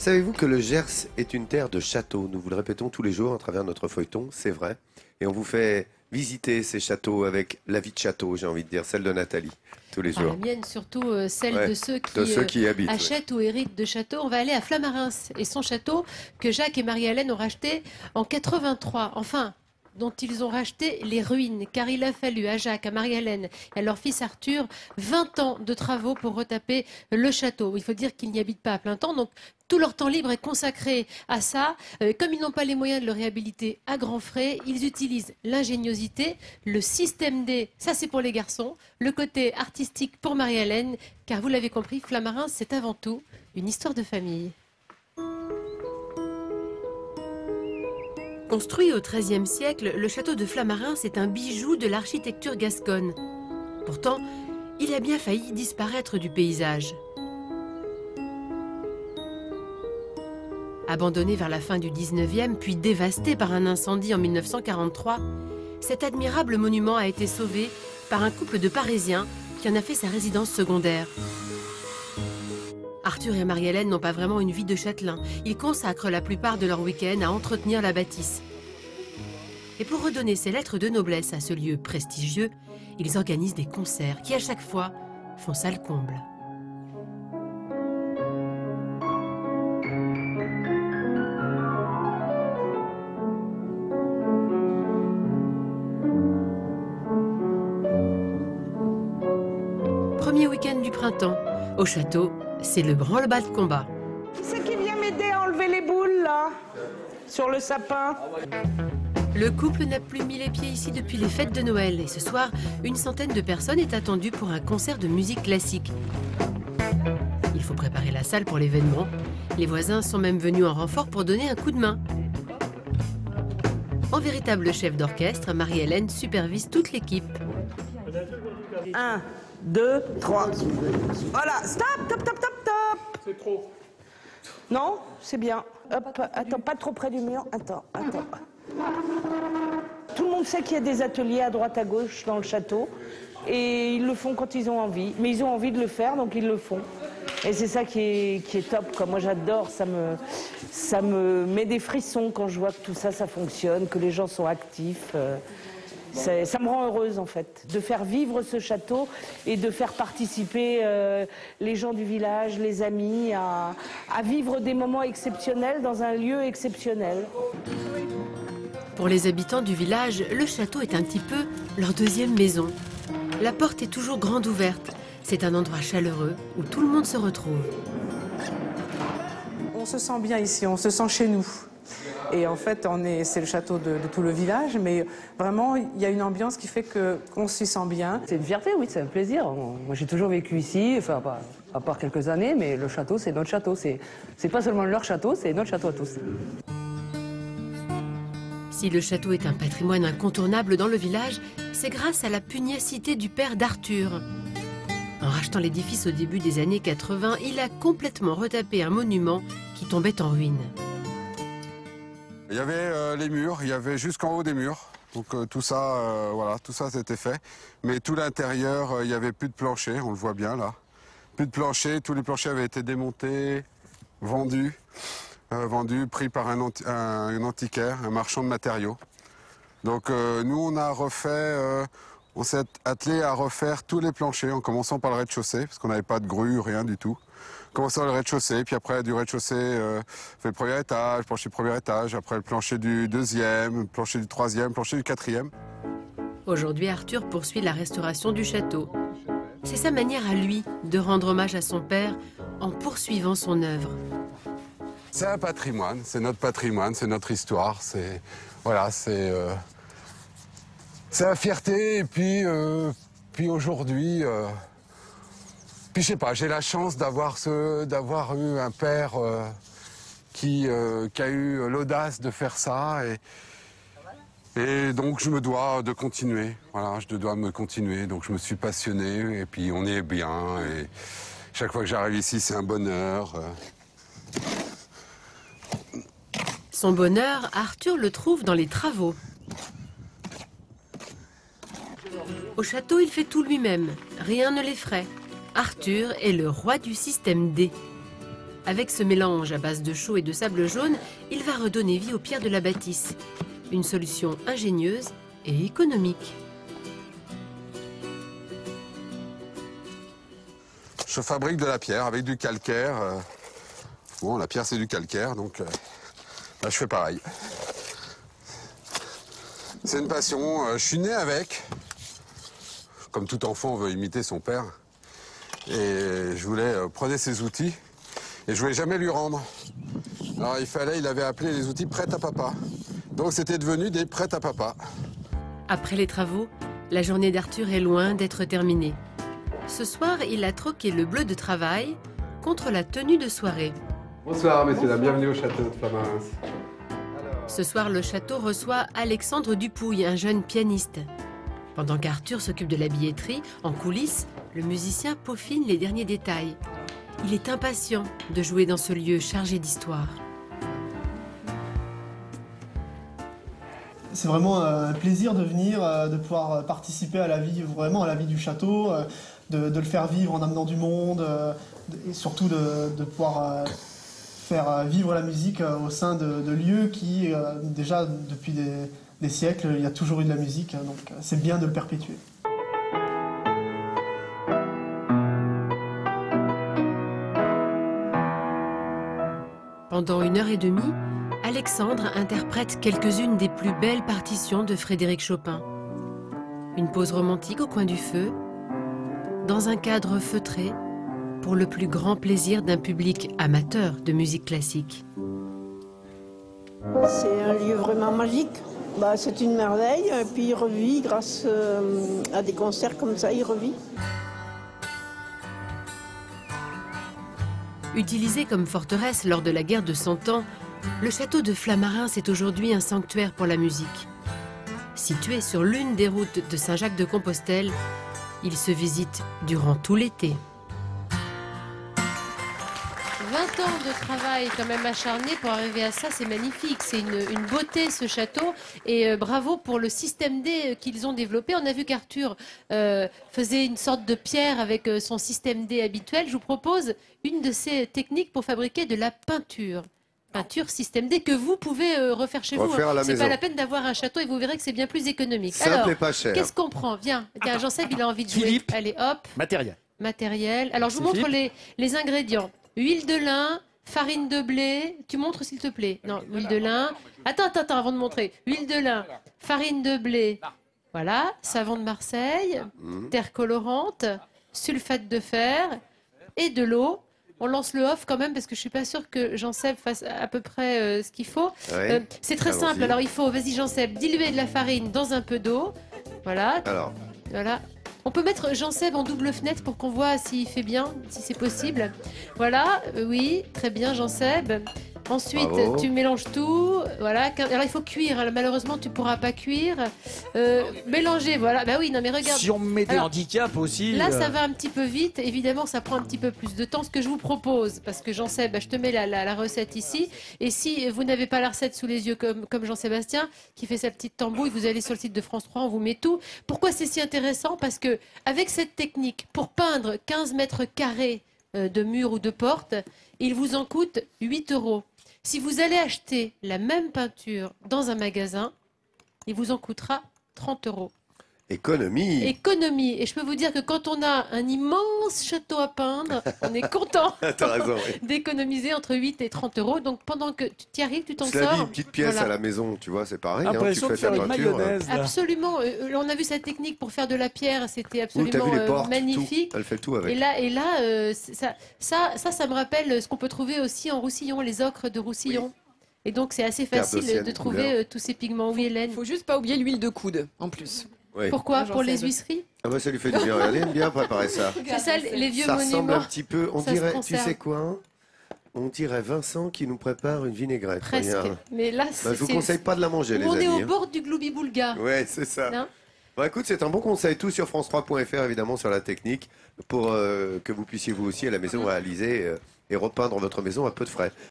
Savez-vous que le Gers est une terre de châteaux? Nous vous le répétons tous les jours à travers notre feuilleton, c'est vrai. Et on vous fait visiter ces châteaux avec la vie de château, j'ai envie de dire, celle de Nathalie, tous les Ah, jours. la mienne, surtout euh, celle Ouais, de ceux qui, de ceux euh, qui habitent. achètent ou héritent de châteaux. On va aller à Flamarins et son château que Jacques et Marie-Hélène ont racheté en 83. Enfin, dont ils ont racheté les ruines, car il a fallu à Jacques, à Marie-Hélène et à leur fils Arthur 20 ans de travaux pour retaper le château. Il faut dire qu'ils n'y habitent pas à plein temps, donc tout leur temps libre est consacré à ça. Euh, Comme ils n'ont pas les moyens de le réhabiliter à grands frais, ils utilisent l'ingéniosité, le système D, ça c'est pour les garçons, le côté artistique pour Marie-Hélène, car vous l'avez compris, Flamarins, c'est avant tout une histoire de famille. Construit au XIIIe siècle, le château de Flamarins est un bijou de l'architecture gasconne. Pourtant, il a bien failli disparaître du paysage. Abandonné vers la fin du 19e, puis dévasté par un incendie en 1943, cet admirable monument a été sauvé par un couple de Parisiens qui en a fait sa résidence secondaire. Arthur et Marie-Hélène n'ont pas vraiment une vie de châtelain. Ils consacrent la plupart de leur week-end à entretenir la bâtisse. Et pour redonner ses lettres de noblesse à ce lieu prestigieux, ils organisent des concerts qui, à chaque fois, font salle comble. Premier week-end du printemps, au château, c'est le branle-bas de combat. Qui c'est qui vient m'aider à enlever les boules là Sur le sapin? Le couple n'a plus mis les pieds ici depuis les fêtes de Noël et ce soir, une centaine de personnes est attendue pour un concert de musique classique. Il faut préparer la salle pour l'événement. Les voisins sont même venus en renfort pour donner un coup de main. En véritable chef d'orchestre, Marie-Hélène supervise toute l'équipe. 1, 2, 3. Voilà, stop, top, top, top, top. C'est trop. Non, c'est bien. Hop, attends, pas trop près du mur. Attends, attends. Tout le monde sait qu'il y a des ateliers à droite à gauche dans le château. Et ils le font quand ils ont envie. Mais ils ont envie de le faire, donc ils le font. Et c'est ça qui est, top. Quoi. Moi, j'adore. Ça me, met des frissons quand je vois que tout ça, ça fonctionne, que les gens sont actifs. euh, ça me rend heureuse, en fait, de faire vivre ce château et de faire participer euh, les gens du village, les amis, à vivre des moments exceptionnels dans un lieu exceptionnel. Pour les habitants du village, le château est un petit peu leur deuxième maison. La porte est toujours grande ouverte. C'est un endroit chaleureux où tout le monde se retrouve. On se sent bien ici, on se sent chez nous. Et en fait, on est, c'est le château de, de tout le village, mais vraiment, il y a une ambiance qui fait que qu'on s'y sent bien. C'est une fierté, oui, c'est un plaisir. Moi, j'ai toujours vécu ici, enfin, pas- à part quelques années, mais le château, c'est notre château. C'est c'est pas seulement leur château, c'est notre château à tous. Si le château est un patrimoine incontournable dans le village, c'est grâce à la pugnacité du père d'Arthur. En rachetant l'édifice au début des années 80, il a complètement retapé un monument qui tombait en ruine. Il y avait euh, les murs, il y avait jusqu'en haut des murs. Donc euh, tout ça, euh, voilà, tout ça c'était fait. Mais tout l'intérieur, il n'y avait plus de plancher, on le voit bien là. Plus de plancher, tous les planchers avaient été démontés, vendus, vendus, pris par un, anti- un- un antiquaire, un marchand de matériaux. Donc nous on a refait, on s'est attelé à refaire tous les planchers en commençant par le rez-de-chaussée, parce qu'on n'avait pas de grue, rien du tout. Commençant le rez-de-chaussée, puis après du rez-de-chaussée, euh, fait le premier étage, plancher du premier étage, après le plancher du deuxième, le plancher du troisième, le plancher du quatrième. Aujourd'hui, Arthur poursuit la restauration du château. C'est sa manière à lui de rendre hommage à son père en poursuivant son œuvre. C'est un patrimoine, c'est notre patrimoine, c'est notre histoire, c'est voilà, c'est euh, c'est la fierté et puis euh, puis aujourd'hui, euh, puis je sais pas, j'ai la chance d'avoir eu un père euh, qui a eu l'audace de faire ça et et donc je me dois de continuer, voilà, je dois me continuer, donc je me suis passionné et puis on est bien et chaque fois que j'arrive ici c'est un bonheur. Son bonheur, Arthur le trouve dans les travaux. Au château, il fait tout lui-même. Rien ne l'effraie. Arthur est le roi du système D. Avec ce mélange à base de chaux et de sable jaune, il va redonner vie aux pierres de la bâtisse. Une solution ingénieuse et économique. Je fabrique de la pierre avec du calcaire. euh. Bon, la pierre c'est du calcaire, donc euh, là, je fais pareil. C'est une passion. euh, je suis né avec. Comme tout enfant, on veut imiter son père. Et je voulais euh, prenez ses outils et je voulais jamais lui rendre. Alors il fallait, il avait appelé les outils prêts à papa. Donc c'était devenu des prêts à papa. Après les travaux, la journée d'Arthur est loin d'être terminée. Ce soir, il a troqué le bleu de travail contre la tenue de soirée. Bonsoir, messieurs, bienvenue au château de Flamarins. Ce soir, le château reçoit Alexandre Dupouille, un jeune pianiste. Pendant qu'Arthur s'occupe de la billetterie, en coulisses, le musicien peaufine les derniers détails. Il est impatient de jouer dans ce lieu chargé d'histoire. C'est vraiment euh, un plaisir de venir, euh, de pouvoir euh, participer à la vie, vraiment à la vie du château, de, le faire vivre en amenant du monde, de- et surtout de, pouvoir faire vivre la musique au sein de, lieux qui, déjà depuis des, des siècles, il y a toujours eu de la musique, hein, donc euh, c'est bien de le perpétuer. Pendant une heure et demie, Alexandre interprète quelques-unes des plus belles partitions de Frédéric Chopin. Une pause romantique au coin du feu, dans un cadre feutré, pour le plus grand plaisir d'un public amateur de musique classique. C'est un lieu vraiment magique. Bah, c'est une merveille. Et puis il revit grâce euh, à des concerts comme ça, il revit. Utilisé comme forteresse lors de la guerre de Cent Ans, le château de Flamarins est aujourd'hui un sanctuaire pour la musique. Situé sur l'une des routes de Saint-Jacques-de-Compostelle, il se visite durant tout l'été. 20 ans de travail quand même acharné pour arriver à ça, c'est magnifique. C'est une, une beauté ce château. Et euh, bravo pour le système D qu'ils ont développé. On a vu qu'Arthur euh, faisait une sorte de pierre avec euh, son système D habituel. Je vous propose une de ces techniques pour fabriquer de la peinture. Peinture système D que vous pouvez euh, refaire chez vous. Refaire la C'est pas la peine d'avoir un château et vous verrez que c'est bien plus économique. Simple Alors, et pas cher. qu'est-ce qu'on prend? Viens, Jean-Seb, il a envie de jouer. Philippe. Allez, hop Matériel. matériel. Alors, je vous montre les, les ingrédients. Huile de lin, farine de blé. Tu montres, s'il te plaît. Non, huile de lin. Attends, attends, attends, avant de montrer. Huile de lin, farine de blé. Voilà, savon de Marseille, terre colorante, sulfate de fer et de l'eau. On lance le off quand même parce que je suis pas sûre que Jean-Seb fasse à peu près euh, ce qu'il faut. Ouais. Euh, c'est très simple. Alors il faut, vas-y Jean-Seb, diluer de la farine dans un peu d'eau. Voilà, Alors, voilà. On peut mettre Jean-Seb en double fenêtre pour qu'on voit s'il fait bien, si c'est possible. Voilà, euh, oui, très bien Jean-Seb. Ensuite, Bravo. tu mélanges tout. Voilà. Alors il faut cuire. Alors, malheureusement, tu pourras pas cuire. Euh, mélanger, voilà. Bah oui, non mais regarde. Si on met des Alors, handicaps aussi. Là, euh, ça va un petit peu vite. Évidemment, ça prend un petit peu plus de temps. Ce que je vous propose, parce que Jean-Seb, bah, je te mets la, la- la recette ici. Et si vous n'avez pas la recette sous les yeux comme, comme Jean-Sébastien, qui fait sa petite tambouille, vous allez sur le site de France 3, on vous met tout. Pourquoi c'est si intéressant? Parce que avec cette technique, pour peindre 15 mètres carrés euh, de mur ou de porte, il vous en coûte 8 euros. Si vous allez acheter la même peinture dans un magasin, il vous en coûtera 30 euros. Économie. Économie. Et je peux vous dire que quand on a un immense château à peindre, on est content oui. d'économiser entre 8 et 30 euros. Donc pendant que tu t'y arrives, tu t'en Cela dit, sors. une petite pièce Voilà. à la maison, tu vois, c'est pareil. hein, tu fais faire ta peinture. mayonnaise. là. Absolument. Euh, on a vu cette technique pour faire de la pierre. C'était absolument vu les euh, portes, magnifique. tout. Elle fait tout Et avec. là, et là euh, ça, ça, ça, ça me rappelle ce qu'on peut trouver aussi en Roussillon, les ocres de Roussillon. Et donc, c'est assez facile de trouver couleur. tous ces pigments. Oui, Hélène. Il faut juste pas oublier l'huile de coude en plus. Oui. Pourquoi Pour les huisseries Ah bah ça lui fait du bien. Elle aime bien préparer ça. C'est ça, les vieux Ça ressemble monuments. un petit peu. On ça dirait, tu sais quoi hein On dirait Vincent qui nous prépare une vinaigrette. Presque. Regarde. Mais là, Bah, c'est. je vous conseille pas de la manger, les on est amis. au hein. bord du gloubi-boulga. Ouais, c'est ça. Non Bon, écoute, c'est un bon conseil. Tout sur France3.fr, évidemment, sur la technique, pour euh, que vous puissiez vous aussi à la maison réaliser euh, et repeindre votre maison à peu de frais.